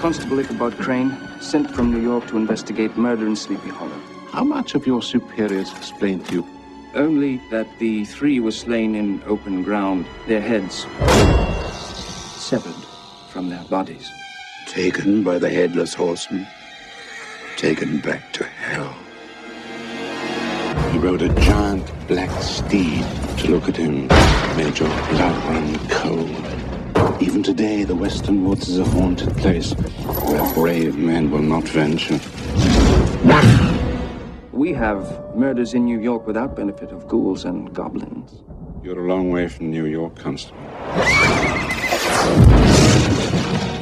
Constable Ichabod Crane, sent from New York to investigate murder in Sleepy Hollow. How much have your superiors explained to you? Only that the three were slain in open ground, their heads severed from their bodies. Taken by the headless horseman, taken back to hell. He rode a giant black steed. To look at him made your blood run cold. Even today, the Western Woods is a haunted place where brave men will not venture. We have murders in New York without benefit of ghouls and goblins. You're a long way from New York, Constable.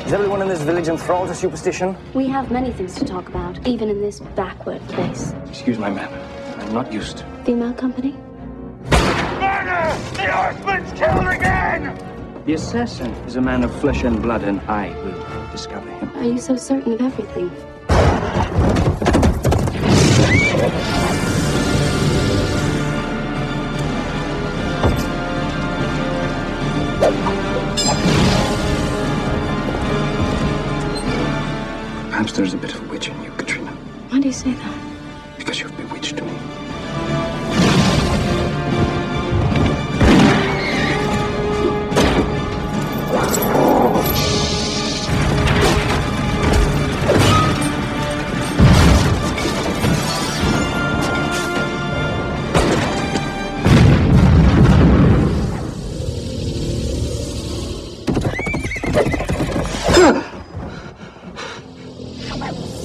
Is everyone in this village enthralled to superstition? We have many things to talk about, even in this backward place. Excuse my manner. I'm not used. To. Female company? Murder! The Horseman's killed again! The assassin is a man of flesh and blood, and I will discover him. Are you so certain of everything? Perhaps there's a bit of a witch in you, Katrina, Why do you say that? because you've bewitched me. Let's go.